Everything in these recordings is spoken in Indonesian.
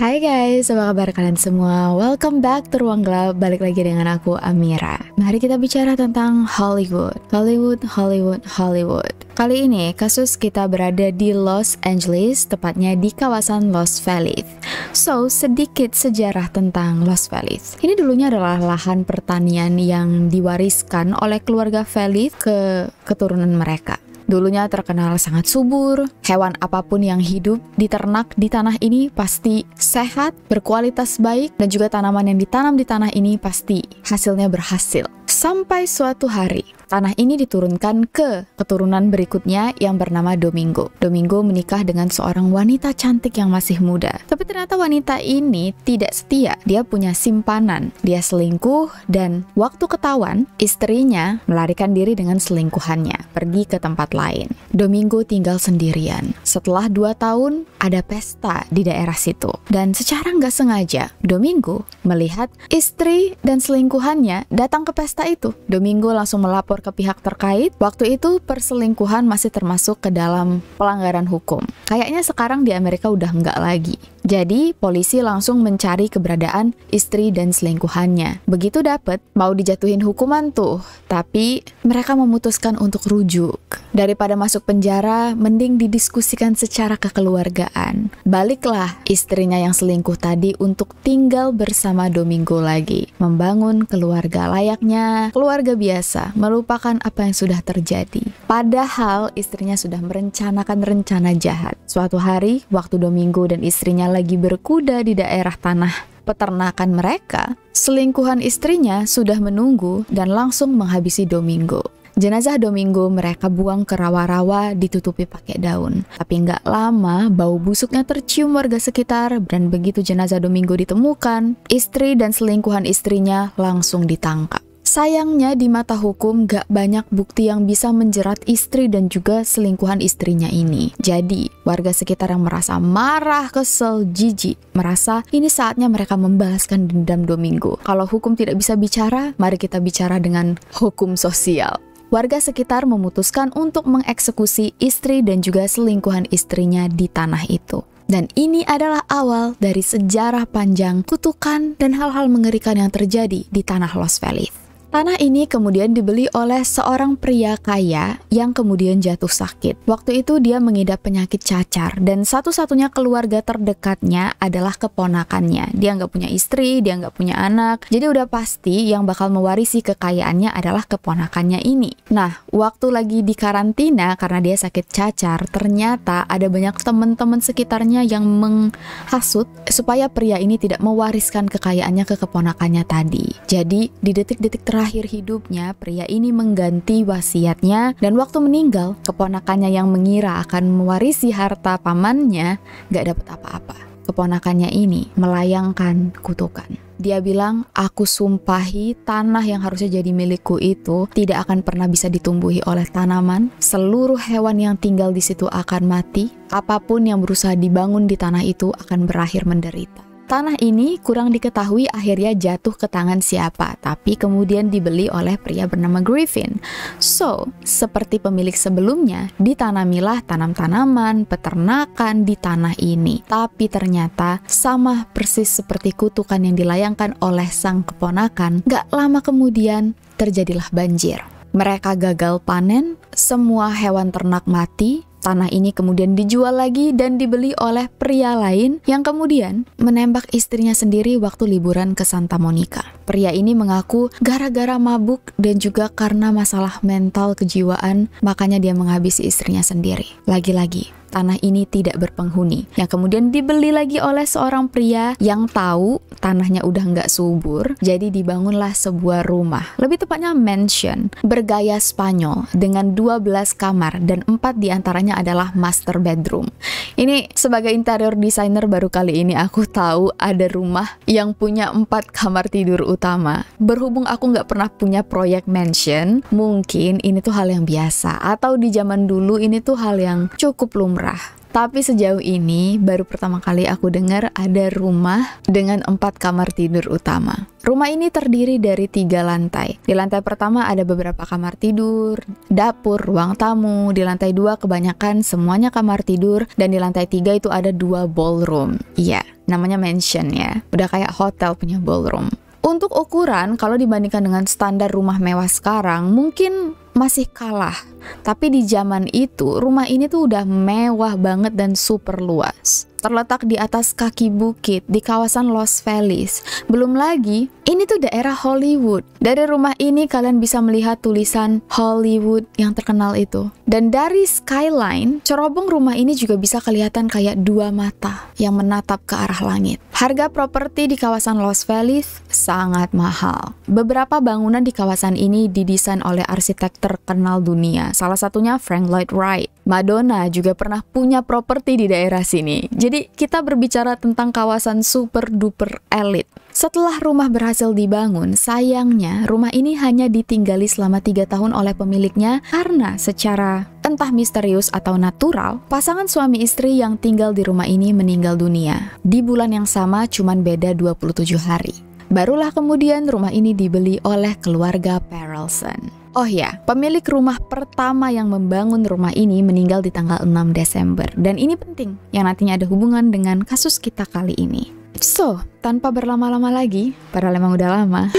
Hai guys, apa kabar kalian semua? Welcome back to Ruang Gelap, balik lagi dengan aku Amira. Mari kita bicara tentang Hollywood. Hollywood, Hollywood, Hollywood. Kali ini kasus kita berada di Los Angeles, tepatnya di kawasan Los Feliz. So, sedikit sejarah tentang Los Feliz. Ini dulunya adalah lahan pertanian yang diwariskan oleh keluarga Feliz ke keturunan mereka Dulunya terkenal sangat subur, hewan apa pun yang hidup diternak di tanah ini pasti sehat, berkualitas baik, dan juga tanaman yang ditanam di tanah ini pasti hasilnya berhasil. Sampai suatu hari, tanah ini diturunkan ke keturunan berikutnya yang bernama Domingo. Domingo menikah dengan seorang wanita cantik yang masih muda. Tapi ternyata wanita ini tidak setia. Dia punya simpanan. Dia selingkuh dan waktu ketahuan, istrinya melarikan diri dengan selingkuhannya, pergi ke tempat lain. Domingo tinggal sendirian. Setelah dua tahun, ada pesta di daerah situ. Dan secara nggak sengaja, Domingo melihat istri dan selingkuhannya datang ke pesta itu. Domingo langsung melapor ke pihak terkait. Waktu itu perselingkuhan masih termasuk ke dalam pelanggaran hukum. Kayaknya sekarang di Amerika udah nggak lagi. Jadi, polisi langsung mencari keberadaan istri dan selingkuhannya. Begitu dapet, mau dijatuhin hukuman tuh, tapi mereka memutuskan untuk rujuk. Daripada masuk penjara, mending didiskusikan secara kekeluargaan. Baliklah istrinya yang selingkuh tadi untuk tinggal bersama Domingo lagi, membangun keluarga layaknya keluarga biasa, melupakan apa yang sudah terjadi. Padahal istrinya sudah merencanakan rencana jahat. Suatu hari, waktu Domingo dan istrinya lagi berkuda di daerah tanah peternakan mereka, selingkuhan istrinya sudah menunggu dan langsung menghabisi Domingo. Jenazah Domingo mereka buang ke rawa-rawa ditutupi pakai daun. Tapi nggak lama bau busuknya tercium warga sekitar dan begitu jenazah Domingo ditemukan, istri dan selingkuhan istrinya langsung ditangkap. Sayangnya di mata hukum gak banyak bukti yang bisa menjerat istri dan juga selingkuhan istrinya ini. Jadi, warga sekitar yang merasa marah, kesel, jijik, merasa ini saatnya mereka membalaskan dendam Domingo. Kalau hukum tidak bisa bicara, mari kita bicara dengan hukum sosial warga sekitar memutuskan untuk mengeksekusi istri dan juga selingkuhan istrinya di tanah itu. Dan ini adalah awal dari sejarah panjang kutukan dan hal-hal mengerikan yang terjadi di tanah Los Feliz. Tanah ini kemudian dibeli oleh seorang pria kaya yang kemudian jatuh sakit. Waktu itu dia mengidap penyakit cacar dan satu-satunya keluarga terdekatnya adalah keponakannya. Dia nggak punya istri, dia nggak punya anak. Jadi udah pasti yang bakal mewarisi kekayaannya adalah keponakannya ini. Nah, waktu lagi di karantina karena dia sakit cacar, ternyata ada banyak teman-teman sekitarnya yang menghasut supaya pria ini tidak mewariskan kekayaannya ke keponakannya tadi. Jadi di detik-detik terakhir terakhir hidupnya, pria ini mengganti wasiatnya dan waktu meninggal, keponakannya yang mengira akan mewarisi harta pamannya gak dapat apa-apa. Keponakannya ini melayangkan kutukan. Dia bilang, aku sumpahi tanah yang harusnya jadi milikku itu tidak akan pernah bisa ditumbuhi oleh tanaman. Seluruh hewan yang tinggal di situ akan mati. Apa pun yang berusaha dibangun di tanah itu akan berakhir menderita. Tanah ini kurang diketahui akhirnya jatuh ke tangan siapa, tapi kemudian dibeli oleh pria bernama Griffin. So, seperti pemilik sebelumnya, ditanamilah tanam-tanaman, peternakan di tanah ini. Tapi ternyata sama persis seperti kutukan yang dilayangkan oleh sang keponakan, gak lama kemudian terjadilah banjir. Mereka gagal panen, semua hewan ternak mati, Tanah ini kemudian dijual lagi dan dibeli oleh pria lain yang kemudian menembak istrinya sendiri waktu liburan ke Santa Monica. Pria ini mengaku gara-gara mabuk dan juga karena masalah mental kejiwaan, makanya dia menghabisi istrinya sendiri. Lagi-lagi, tanah ini tidak berpenghuni. Yang kemudian dibeli lagi oleh seorang pria yang tahu tanahnya udah nggak subur jadi dibangunlah sebuah rumah. Lebih tepatnya mansion bergaya Spanyol dengan 12 kamar dan empat di antaranya adalah master bedroom. Ini sebagai interior designer baru kali ini aku tahu ada rumah yang punya empat kamar tidur utama. Berhubung aku nggak pernah punya proyek mansion mungkin ini tuh hal yang biasa. Atau di zaman dulu ini tuh hal yang cukup lumrah murah. Tapi sejauh ini baru pertama kali aku dengar ada rumah dengan empat kamar tidur utama. Rumah ini terdiri dari tiga lantai. Di lantai pertama ada beberapa kamar tidur, dapur, ruang tamu. Di lantai dua kebanyakan semuanya kamar tidur. Dan di lantai tiga itu ada dua ballroom. Iya, namanya mansion ya. Udah kayak hotel punya ballroom. Untuk ukuran, kalau dibandingkan dengan standar rumah mewah sekarang, mungkin masih kalah. Tapi di zaman itu, rumah ini tuh udah mewah banget dan super luas terletak di atas kaki bukit di kawasan Los Feliz. Belum lagi, ini tuh daerah Hollywood. Dari rumah ini kalian bisa melihat tulisan Hollywood yang terkenal itu. Dan dari skyline, cerobong rumah ini juga bisa kelihatan kayak dua mata yang menatap ke arah langit. Harga properti di kawasan Los Feliz sangat mahal. Beberapa bangunan di kawasan ini didesain oleh arsitek terkenal dunia, salah satunya Frank Lloyd Wright. Madonna juga pernah punya properti di daerah sini. Jadi kita berbicara tentang kawasan super duper elit. Setelah rumah berhasil dibangun, sayangnya rumah ini hanya ditinggali selama tiga tahun oleh pemiliknya karena secara entah misterius atau natural, pasangan suami istri yang tinggal di rumah ini meninggal dunia. Di bulan yang sama cuman beda 27 hari. Barulah kemudian rumah ini dibeli oleh keluarga Perelson. Oh ya, pemilik rumah pertama yang membangun rumah ini meninggal di tanggal 6 Desember. Dan ini penting, yang nantinya ada hubungan dengan kasus kita kali ini. So, tanpa berlama-lama lagi, para lemang udah lama,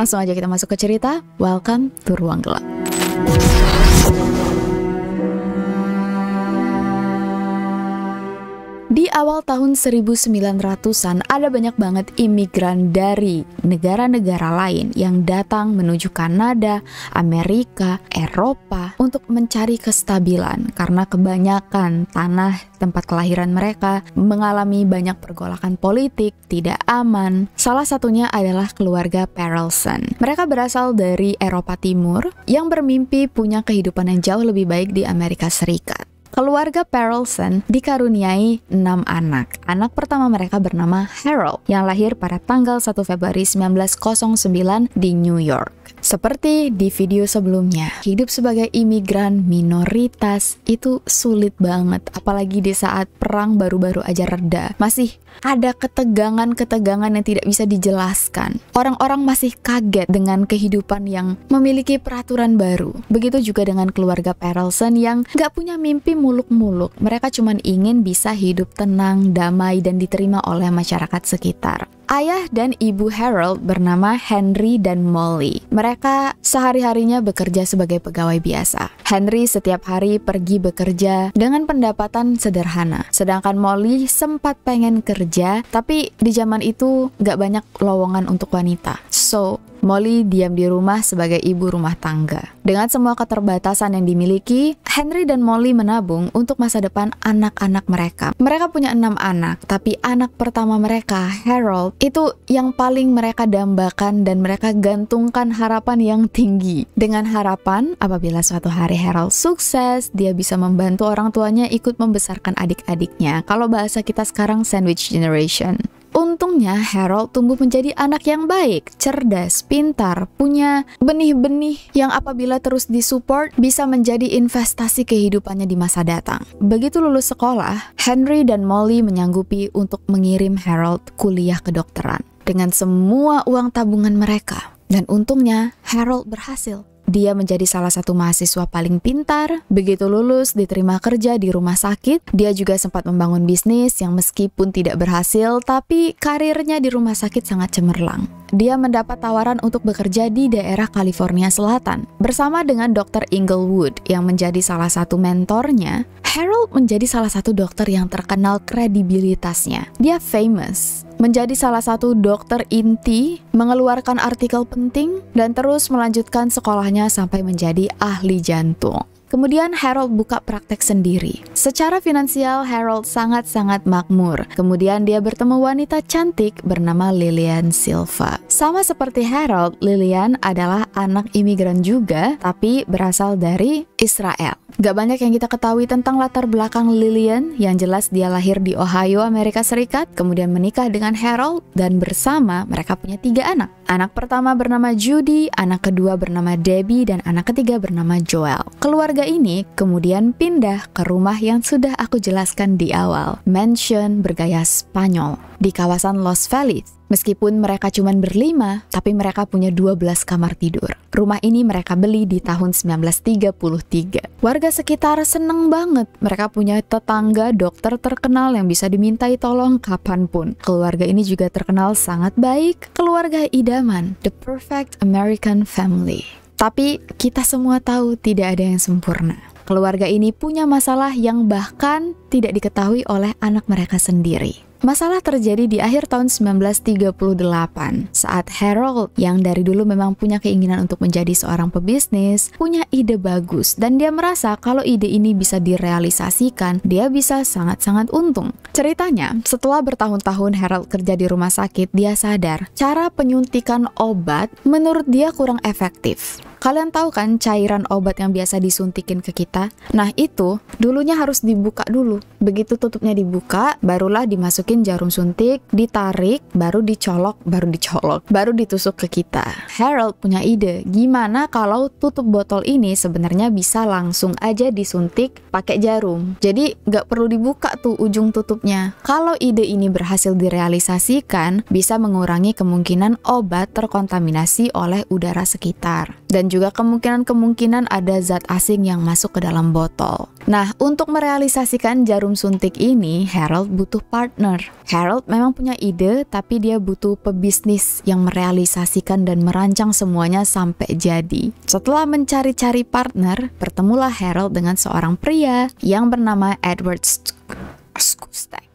langsung aja kita masuk ke cerita. Welcome to Ruang Gelap. Di awal tahun 1900-an ada banyak banget imigran dari negara-negara lain yang datang menuju Kanada, Amerika, Eropa untuk mencari kestabilan karena kebanyakan tanah tempat kelahiran mereka mengalami banyak pergolakan politik, tidak aman. Salah satunya adalah keluarga Perelson. Mereka berasal dari Eropa Timur yang bermimpi punya kehidupan yang jauh lebih baik di Amerika Serikat. Keluarga Perelson dikaruniai enam anak. Anak pertama mereka bernama Harold yang lahir pada tanggal 1 Februari 1909 di New York. Seperti di video sebelumnya, hidup sebagai imigran minoritas itu sulit banget, apalagi di saat perang baru-baru aja reda. Masih ada ketegangan-ketegangan yang tidak bisa dijelaskan. Orang-orang masih kaget dengan kehidupan yang memiliki peraturan baru. Begitu juga dengan keluarga Perelson yang gak punya mimpi muluk-muluk. Mereka cuma ingin bisa hidup tenang, damai, dan diterima oleh masyarakat sekitar. Ayah dan ibu Harold bernama Henry dan Molly. Mereka sehari-harinya bekerja sebagai pegawai biasa. Henry setiap hari pergi bekerja dengan pendapatan sederhana, sedangkan Molly sempat pengen kerja, tapi di zaman itu gak banyak lowongan untuk wanita. So, Molly diam di rumah sebagai ibu rumah tangga. Dengan semua keterbatasan yang dimiliki, Henry dan Molly menabung untuk masa depan anak-anak mereka. Mereka punya enam anak, tapi anak pertama mereka, Harold, itu yang paling mereka dambakan dan mereka gantungkan harapan yang tinggi. Dengan harapan, apabila suatu hari Harold sukses, dia bisa membantu orang tuanya ikut membesarkan adik-adiknya. Kalau bahasa kita sekarang sandwich generation. Untungnya Harold tumbuh menjadi anak yang baik, cerdas, pintar, punya benih-benih yang apabila terus disupport bisa menjadi investasi kehidupannya di masa datang. Begitu lulus sekolah, Henry dan Molly menyanggupi untuk mengirim Harold kuliah kedokteran dengan semua uang tabungan mereka. Dan untungnya Harold berhasil dia menjadi salah satu mahasiswa paling pintar. Begitu lulus, diterima kerja di rumah sakit. Dia juga sempat membangun bisnis yang meskipun tidak berhasil, tapi karirnya di rumah sakit sangat cemerlang. Dia mendapat tawaran untuk bekerja di daerah California Selatan bersama dengan Dr. Inglewood yang menjadi salah satu mentornya. Harold menjadi salah satu dokter yang terkenal kredibilitasnya. Dia famous menjadi salah satu dokter inti, mengeluarkan artikel penting, dan terus melanjutkan sekolahnya sampai menjadi ahli jantung. Kemudian Harold buka praktek sendiri. Secara finansial, Harold sangat-sangat makmur. Kemudian dia bertemu wanita cantik bernama Lillian Silva. Sama seperti Harold, Lillian adalah anak imigran juga, tapi berasal dari Israel. Gak banyak yang kita ketahui tentang latar belakang Lillian, yang jelas dia lahir di Ohio, Amerika Serikat, kemudian menikah dengan Harold, dan bersama mereka punya tiga anak. Anak pertama bernama Judy, anak kedua bernama Debbie, dan anak ketiga bernama Joel. Keluarga Ini kemudian pindah ke rumah yang sudah aku jelaskan di awal, mansion bergaya Spanyol di kawasan Los Feliz. Meskipun mereka cuma berlima, tapi mereka punya 12 kamar tidur. Rumah ini mereka beli di tahun 1933. Warga sekitar seneng banget. Mereka punya tetangga dokter terkenal yang bisa dimintai tolong kapan pun. Keluarga ini juga terkenal sangat baik. Keluarga idaman, the perfect American family. Tapi kita semua tahu tidak ada yang sempurna. Keluarga ini punya masalah yang bahkan tidak diketahui oleh anak mereka sendiri. Masalah terjadi di akhir tahun 1938 saat Harold yang dari dulu memang punya keinginan untuk menjadi seorang pebisnis, punya ide bagus dan dia merasa kalau ide ini bisa direalisasikan, dia bisa sangat-sangat untung. Ceritanya, setelah bertahun-tahun Harold kerja di rumah sakit, dia sadar cara penyuntikan obat menurut dia kurang efektif. Kalian tahu kan cairan obat yang biasa disuntikin ke kita? Nah itu dulunya harus dibuka dulu. Begitu tutupnya dibuka, barulah dimasukin jarum suntik, ditarik, baru dicolok, baru dicolok, baru ditusuk ke kita. Harold punya ide, gimana kalau tutup botol ini sebenarnya bisa langsung aja disuntik pakai jarum. Jadi nggak perlu dibuka tuh ujung tutupnya. Kalau ide ini berhasil direalisasikan, bisa mengurangi kemungkinan obat terkontaminasi oleh udara sekitar. Dan juga kemungkinan-kemungkinan ada zat asing yang masuk ke dalam botol. Nah, untuk merealisasikan jarum suntik ini, Harold butuh partner. Harold memang punya ide, tapi dia butuh pebisnis yang merealisasikan dan merancang semuanya sampai jadi. Setelah mencari-cari partner, bertemulah Harold dengan seorang pria yang bernama Edward Skustek.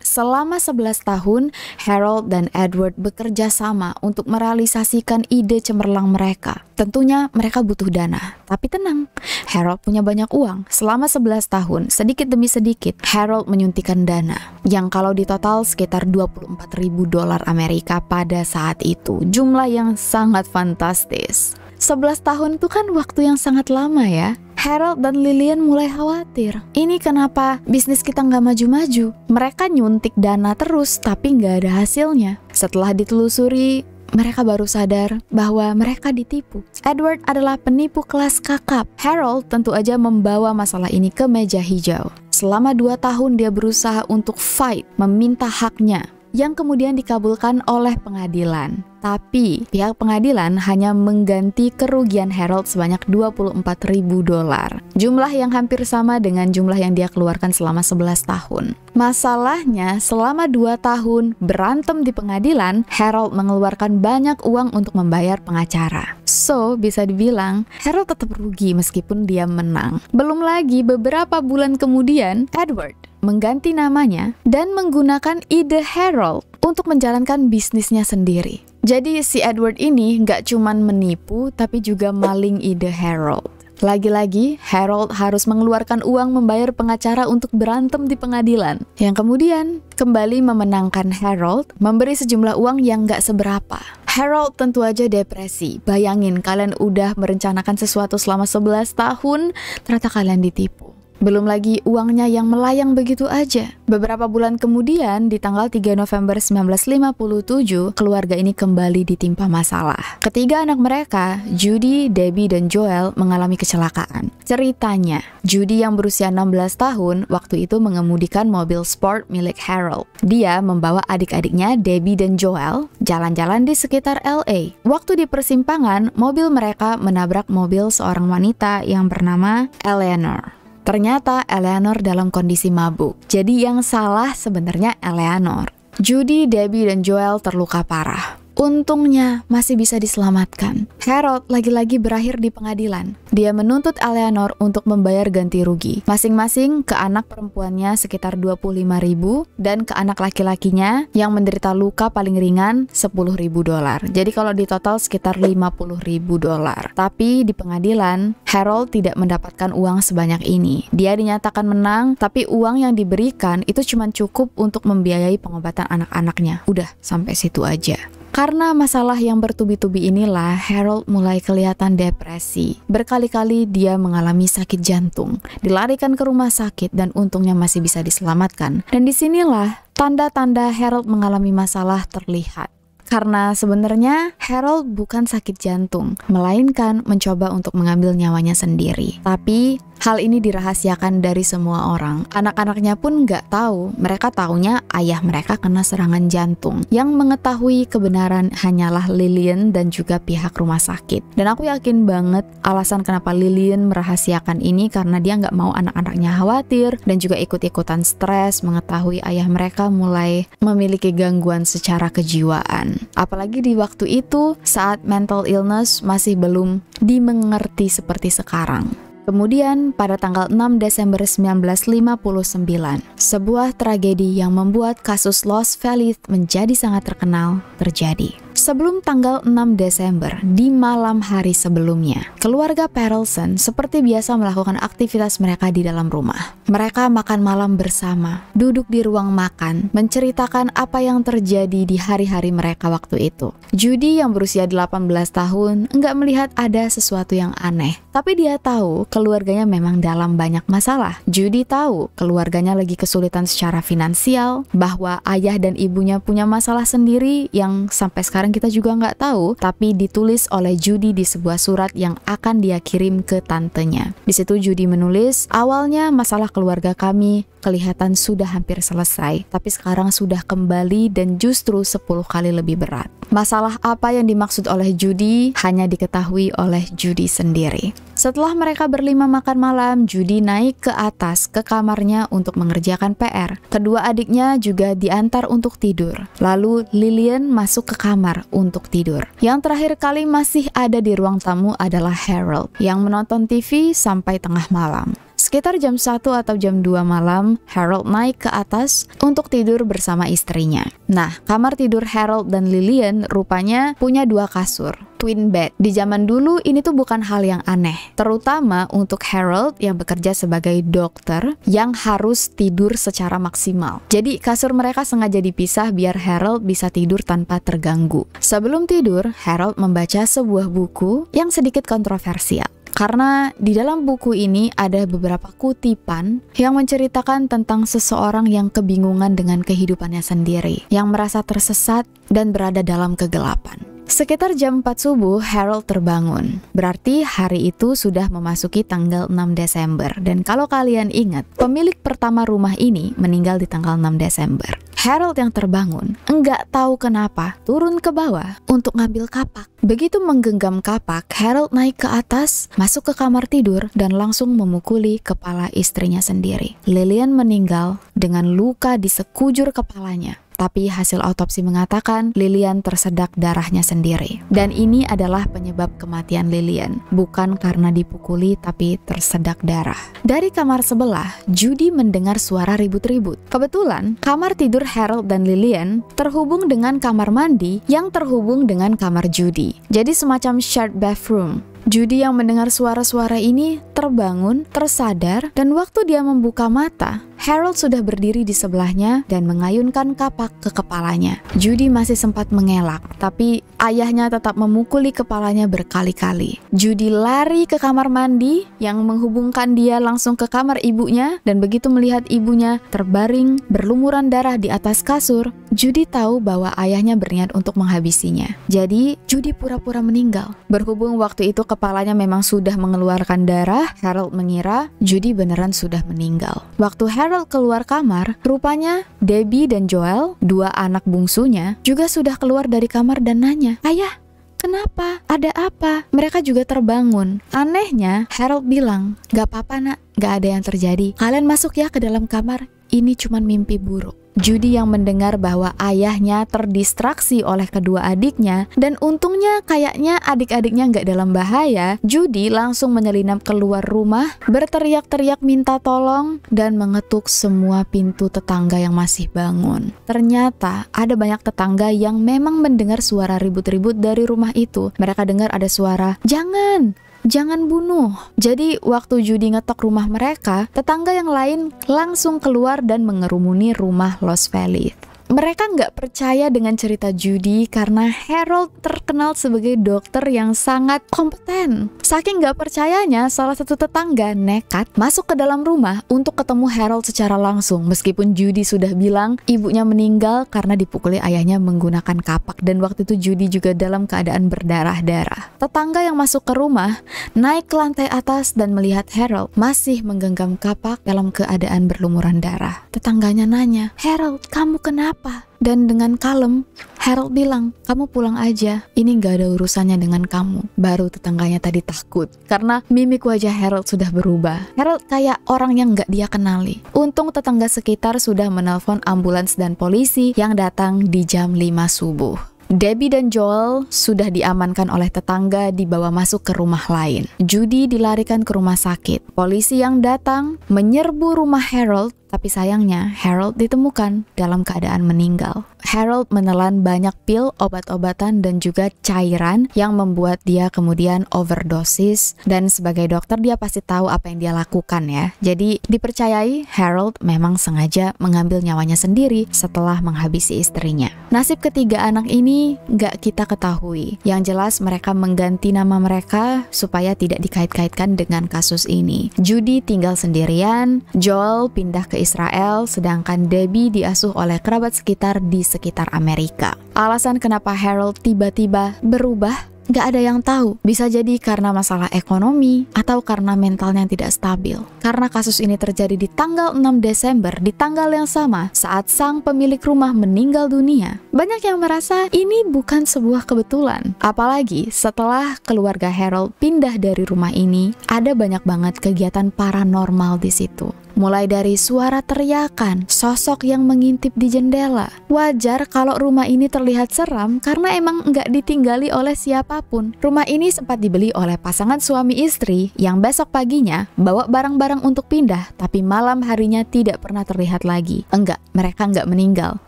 Selama 11 tahun, Harold dan Edward bekerja sama untuk merealisasikan ide cemerlang mereka. Tentunya mereka butuh dana, tapi tenang, Harold punya banyak uang. Selama 11 tahun, sedikit demi sedikit, Harold menyuntikkan dana yang kalau ditotal sekitar 24 ribu dolar Amerika pada saat itu. Jumlah yang sangat fantastis. 11 tahun itu kan waktu yang sangat lama ya. Harold dan Lillian mulai khawatir. Ini kenapa bisnis kita nggak maju-maju? Mereka nyuntik dana terus tapi nggak ada hasilnya. Setelah ditelusuri, mereka baru sadar bahwa mereka ditipu. Edward adalah penipu kelas kakap. Harold tentu aja membawa masalah ini ke meja hijau. Selama dua tahun dia berusaha untuk fight, meminta haknya, yang kemudian dikabulkan oleh pengadilan. Tapi pihak pengadilan hanya mengganti kerugian Harold sebanyak 24 ribu dolar. Jumlah yang hampir sama dengan jumlah yang dia keluarkan selama 11 tahun. Masalahnya, selama 2 tahun berantem di pengadilan, Harold mengeluarkan banyak uang untuk membayar pengacara. So, bisa dibilang, Harold tetap rugi meskipun dia menang. Belum lagi beberapa bulan kemudian, Edward mengganti namanya dan menggunakan ide Harold untuk menjalankan bisnisnya sendiri. Jadi si Edward ini nggak cuman menipu tapi juga maling ide Harold. Lagi-lagi, Harold harus mengeluarkan uang membayar pengacara untuk berantem di pengadilan. Yang kemudian kembali memenangkan Harold, memberi sejumlah uang yang nggak seberapa. Harold tentu aja depresi. Bayangin kalian udah merencanakan sesuatu selama 11 tahun, ternyata kalian ditipu. Belum lagi uangnya yang melayang begitu aja. Beberapa bulan kemudian, di tanggal 3 November 1957, keluarga ini kembali ditimpa masalah. Ketiga anak mereka, Judy, Debbie, dan Joel, mengalami kecelakaan. Ceritanya, Judy yang berusia 16 tahun, waktu itu mengemudikan mobil sport milik Harold. Dia membawa adik-adiknya, Debbie dan Joel, jalan-jalan di sekitar LA. Waktu di persimpangan, mobil mereka menabrak mobil seorang wanita yang bernama Eleanor. Ternyata Eleanor dalam kondisi mabuk. Jadi yang salah sebenarnya Eleanor. Judy, Debbie, dan Joel terluka parah. Untungnya masih bisa diselamatkan. Harold lagi-lagi berakhir di pengadilan. Dia menuntut Eleanor untuk membayar ganti rugi. Masing-masing ke anak perempuannya sekitar 25 ribu dan ke anak laki-lakinya yang menderita luka paling ringan 10 ribu dolar. Jadi kalau di total sekitar 50 ribu dolar. Tapi di pengadilan, Harold tidak mendapatkan uang sebanyak ini. Dia dinyatakan menang, tapi uang yang diberikan itu cuma cukup untuk membiayai pengobatan anak-anaknya. Udah, sampai situ aja. Karena masalah yang bertubi-tubi inilah, Harold mulai kelihatan depresi. Berkali-kali dia mengalami sakit jantung, dilarikan ke rumah sakit dan untungnya masih bisa diselamatkan. Dan di sinilah tanda-tanda Harold mengalami masalah terlihat. Karena sebenarnya Harold bukan sakit jantung, melainkan mencoba untuk mengambil nyawanya sendiri. Tapi Hal ini dirahasiakan dari semua orang. Anak-anaknya pun nggak tahu. Mereka taunya ayah mereka kena serangan jantung. Yang mengetahui kebenaran hanyalah Lillian dan juga pihak rumah sakit. Dan aku yakin banget alasan kenapa Lillian merahasiakan ini karena dia nggak mau anak-anaknya khawatir dan juga ikut-ikutan stres mengetahui ayah mereka mulai memiliki gangguan secara kejiwaan. Apalagi di waktu itu saat mental illness masih belum dimengerti seperti sekarang. Kemudian, pada tanggal 6 Desember 1959, sebuah tragedi yang membuat kasus Lost Valley menjadi sangat terkenal terjadi. Sebelum tanggal 6 Desember, di malam hari sebelumnya, keluarga Perelson seperti biasa melakukan aktivitas mereka di dalam rumah. Mereka makan malam bersama, duduk di ruang makan, menceritakan apa yang terjadi di hari-hari mereka waktu itu. Judy yang berusia 18 tahun enggak melihat ada sesuatu yang aneh, tapi dia tahu keluarganya memang dalam banyak masalah. Judy tahu keluarganya lagi kesulitan secara finansial, bahwa ayah dan ibunya punya masalah sendiri yang sampai sekarang kita juga nggak tahu, tapi ditulis oleh Judy di sebuah surat yang akan dia kirim ke tantenya. Di situ Judy menulis, awalnya masalah keluarga kami kelihatan sudah hampir selesai, tapi sekarang sudah kembali dan justru 10 kali lebih berat. Masalah apa yang dimaksud oleh Judy hanya diketahui oleh Judy sendiri. Setelah mereka berlima makan malam, Judy naik ke atas ke kamarnya untuk mengerjakan PR. Kedua adiknya juga diantar untuk tidur. Lalu Lillian masuk ke kamar untuk tidur. Yang terakhir kali masih ada di ruang tamu adalah Harold yang menonton TV sampai tengah malam. Sekitar jam 1 atau jam 2 malam, Harold naik ke atas untuk tidur bersama istrinya. Nah, kamar tidur Harold dan Lillian rupanya punya dua kasur twin bed. Di zaman dulu ini tuh bukan hal yang aneh, terutama untuk Harold yang bekerja sebagai dokter yang harus tidur secara maksimal. Jadi kasur mereka sengaja dipisah biar Harold bisa tidur tanpa terganggu. Sebelum tidur, Harold membaca sebuah buku yang sedikit kontroversial karena di dalam buku ini ada beberapa kutipan yang menceritakan tentang seseorang yang kebingungan dengan kehidupannya sendiri, yang merasa tersesat dan berada dalam kegelapan. Sekitar jam 4 subuh, Harold terbangun. Berarti hari itu sudah memasuki tanggal 6 Desember. Dan kalau kalian ingat, pemilik pertama rumah ini meninggal di tanggal 6 Desember. Harold yang terbangun, enggak tahu kenapa, turun ke bawah untuk ngambil kapak. Begitu menggenggam kapak, Harold naik ke atas, masuk ke kamar tidur, dan langsung memukuli kepala istrinya sendiri. Lillian meninggal dengan luka di sekujur kepalanya tapi hasil autopsi mengatakan Lilian tersedak darahnya sendiri. Dan ini adalah penyebab kematian Lilian, bukan karena dipukuli tapi tersedak darah. Dari kamar sebelah, Judy mendengar suara ribut-ribut. Kebetulan, kamar tidur Harold dan Lilian terhubung dengan kamar mandi yang terhubung dengan kamar Judy. Jadi semacam shared bathroom. Judy yang mendengar suara-suara ini terbangun, tersadar, dan waktu dia membuka mata, Harold sudah berdiri di sebelahnya dan mengayunkan kapak ke kepalanya. Judy masih sempat mengelak, tapi ayahnya tetap memukuli kepalanya berkali-kali. Judy lari ke kamar mandi yang menghubungkan dia langsung ke kamar ibunya dan begitu melihat ibunya terbaring berlumuran darah di atas kasur, Judy tahu bahwa ayahnya berniat untuk menghabisinya. Jadi, Judy pura-pura meninggal. Berhubung waktu itu kepalanya memang sudah mengeluarkan darah, Harold mengira Judy beneran sudah meninggal. Waktu Harold keluar kamar, rupanya Debbie dan Joel, dua anak bungsunya, juga sudah keluar dari kamar dan nanya, Ayah, Kenapa? Ada apa? Mereka juga terbangun. Anehnya, Harold bilang, Gak apa-apa nak, gak ada yang terjadi. Kalian masuk ya ke dalam kamar. Ini cuma mimpi buruk. Judy yang mendengar bahwa ayahnya terdistraksi oleh kedua adiknya dan untungnya kayaknya adik-adiknya nggak dalam bahaya, Judy langsung menyelinap keluar rumah, berteriak-teriak minta tolong dan mengetuk semua pintu tetangga yang masih bangun. Ternyata ada banyak tetangga yang memang mendengar suara ribut-ribut dari rumah itu. Mereka dengar ada suara, "Jangan, jangan bunuh. Jadi waktu Judy ngetok rumah mereka, tetangga yang lain langsung keluar dan mengerumuni rumah Lost Valley. Mereka nggak percaya dengan cerita Judy karena Harold terkenal sebagai dokter yang sangat kompeten. Saking nggak percayanya, salah satu tetangga nekat masuk ke dalam rumah untuk ketemu Harold secara langsung. Meskipun Judy sudah bilang ibunya meninggal karena dipukuli ayahnya menggunakan kapak dan waktu itu Judy juga dalam keadaan berdarah-darah. Tetangga yang masuk ke rumah naik ke lantai atas dan melihat Harold masih menggenggam kapak dalam keadaan berlumuran darah. Tetangganya nanya, Harold, kamu kenapa? Dan dengan kalem, Harold bilang, kamu pulang aja, ini gak ada urusannya dengan kamu. Baru tetangganya tadi takut, karena mimik wajah Harold sudah berubah. Harold kayak orang yang gak dia kenali. Untung tetangga sekitar sudah menelpon ambulans dan polisi yang datang di jam 5 subuh. Debbie dan Joel sudah diamankan oleh tetangga dibawa masuk ke rumah lain. Judy dilarikan ke rumah sakit. Polisi yang datang menyerbu rumah Harold tapi sayangnya, Harold ditemukan dalam keadaan meninggal. Harold menelan banyak pil, obat-obatan, dan juga cairan yang membuat dia kemudian overdosis. Dan sebagai dokter dia pasti tahu apa yang dia lakukan ya. Jadi dipercayai Harold memang sengaja mengambil nyawanya sendiri setelah menghabisi istrinya. Nasib ketiga anak ini nggak kita ketahui. Yang jelas mereka mengganti nama mereka supaya tidak dikait-kaitkan dengan kasus ini. Judy tinggal sendirian, Joel pindah ke Israel, sedangkan Debbie diasuh oleh kerabat sekitar di sekitar Amerika. Alasan kenapa Harold tiba-tiba berubah Gak ada yang tahu, bisa jadi karena masalah ekonomi atau karena mentalnya tidak stabil. Karena kasus ini terjadi di tanggal 6 Desember, di tanggal yang sama saat sang pemilik rumah meninggal dunia. Banyak yang merasa ini bukan sebuah kebetulan. Apalagi setelah keluarga Harold pindah dari rumah ini, ada banyak banget kegiatan paranormal di situ mulai dari suara teriakan, sosok yang mengintip di jendela. Wajar kalau rumah ini terlihat seram karena emang nggak ditinggali oleh siapa pun. Rumah ini sempat dibeli oleh pasangan suami istri yang besok paginya bawa barang-barang untuk pindah, tapi malam harinya tidak pernah terlihat lagi. Enggak, mereka nggak meninggal,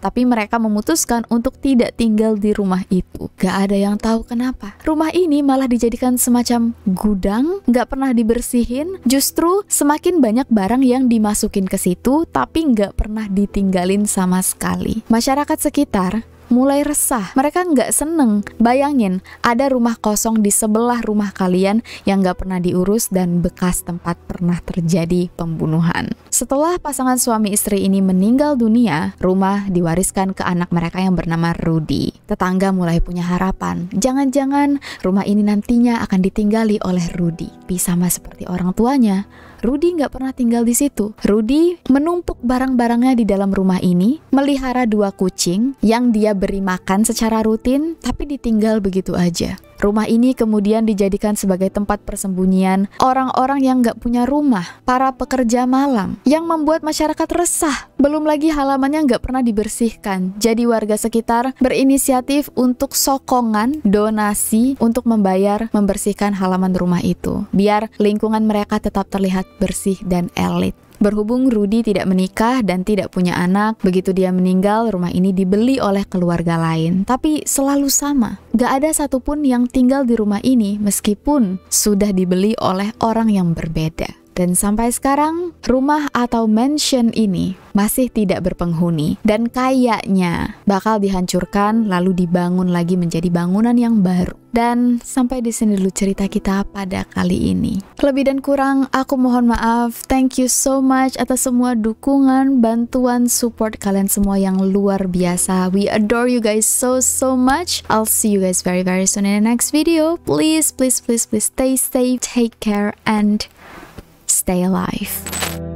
tapi mereka memutuskan untuk tidak tinggal di rumah itu. Gak ada yang tahu kenapa. Rumah ini malah dijadikan semacam gudang, nggak pernah dibersihin, justru semakin banyak barang yang dimasukin ke situ tapi nggak pernah ditinggalin sama sekali. Masyarakat sekitar mulai resah. Mereka nggak seneng. Bayangin, ada rumah kosong di sebelah rumah kalian yang nggak pernah diurus dan bekas tempat pernah terjadi pembunuhan. Setelah pasangan suami istri ini meninggal dunia, rumah diwariskan ke anak mereka yang bernama Rudy. Tetangga mulai punya harapan, jangan-jangan rumah ini nantinya akan ditinggali oleh Rudy. Bisa sama seperti orang tuanya, Rudy nggak pernah tinggal di situ. Rudy menumpuk barang-barangnya di dalam rumah ini, melihara dua kucing yang dia beri makan secara rutin, tapi ditinggal begitu aja. Rumah ini kemudian dijadikan sebagai tempat persembunyian orang-orang yang nggak punya rumah, para pekerja malam, yang membuat masyarakat resah. Belum lagi halamannya nggak pernah dibersihkan. Jadi warga sekitar berinisiatif untuk sokongan, donasi untuk membayar membersihkan halaman rumah itu. Biar lingkungan mereka tetap terlihat bersih dan elit. Berhubung Rudy tidak menikah dan tidak punya anak, begitu dia meninggal, rumah ini dibeli oleh keluarga lain. Tapi selalu sama, gak ada satupun yang tinggal di rumah ini meskipun sudah dibeli oleh orang yang berbeda. Dan sampai sekarang, rumah atau mansion ini masih tidak berpenghuni dan kayaknya bakal dihancurkan lalu dibangun lagi menjadi bangunan yang baru. Dan sampai di sini dulu cerita kita pada kali ini. Lebih dan kurang aku mohon maaf. Thank you so much atas semua dukungan, bantuan, support kalian semua yang luar biasa. We adore you guys so so much. I'll see you guys very very soon in the next video. Please please please please stay safe, take care and stay alive.